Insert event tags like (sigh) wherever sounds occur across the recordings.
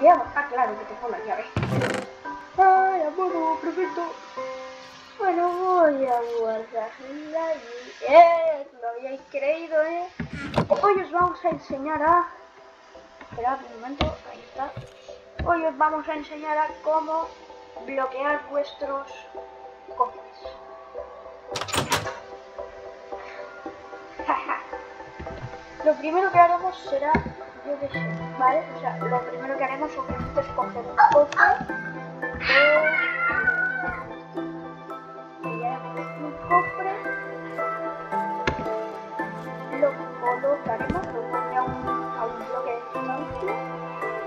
bloqueamos. Ah, claro, que tengo la llave. Ay, bueno, perfecto. Bueno, voy a guardarla y... ¡Eh! Lo habíais creído, ¿eh? Hoy os vamos a enseñar a... Esperad un momento, ahí está. Hoy os vamos a enseñar a cómo bloquear vuestros cofres. (laughs) lo primero que haremos será, ¿vale? O sea, lo primero que haremos obviamente es coger un cofre un cofre lo colocaremos, lo pone a un, a un bloque de distancia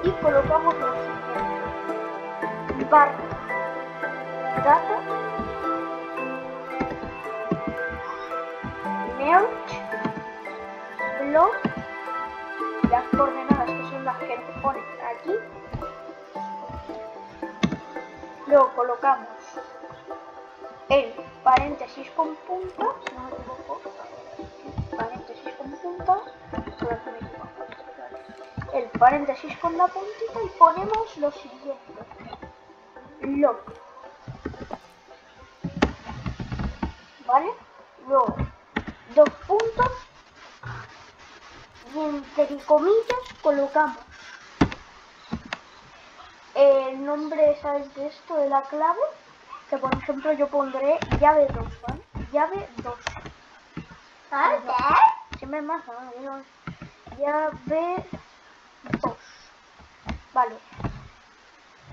y colocamos lo siguiente barra data merge block coordenadas que son las que ponen aquí. Luego colocamos el paréntesis con punta si no me equivoco. Paréntesis con punta el paréntesis con la puntita y ponemos lo siguiente. Lock vale luego dos puntos y entre comillas colocamos el nombre ¿sabes de esto? de la clave que por ejemplo yo pondré llave 2 ¿vale? llave 2 siempre más ¿no? llave 2 vale.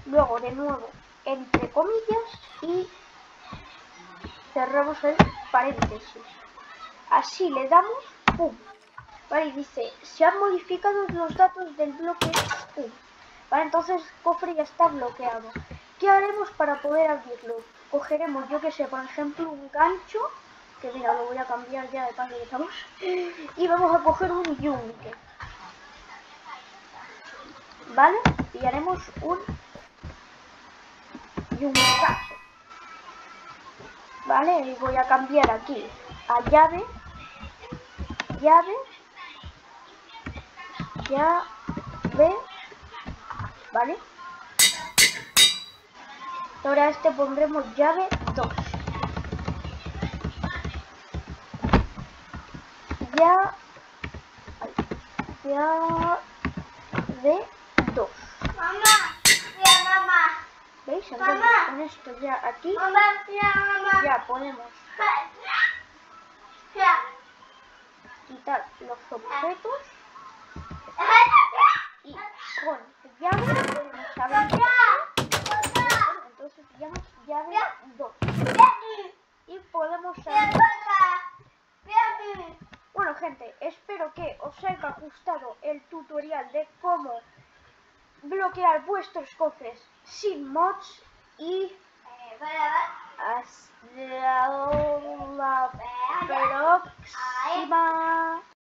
Luego de nuevo entre comillas y cerramos el paréntesis. Así le damos pum vale dice se han modificado los datos del bloque vale entonces el cofre ya está bloqueado. ¿qué haremos para poder abrirlo? cogeremos yo que sé por ejemplo un gancho que mira lo voy a cambiar ya de paso que estamos y vamos a coger un yunque. Vale y haremos un yuncazo. Vale y voy a cambiar aquí a llave llave llave vale ahora a este pondremos llave 2 ya llave 2 Mamá, mira mamá. ¿Veis? Entonces Mamá. con esto ya aquí Mamá, mira mamá. ya podemos Mira. quitar los objetos con llave podemos abrir entonces pillamos llave 2 y podemos abrir bueno gente espero que os haya gustado el tutorial de cómo bloquear vuestros cofres sin mods y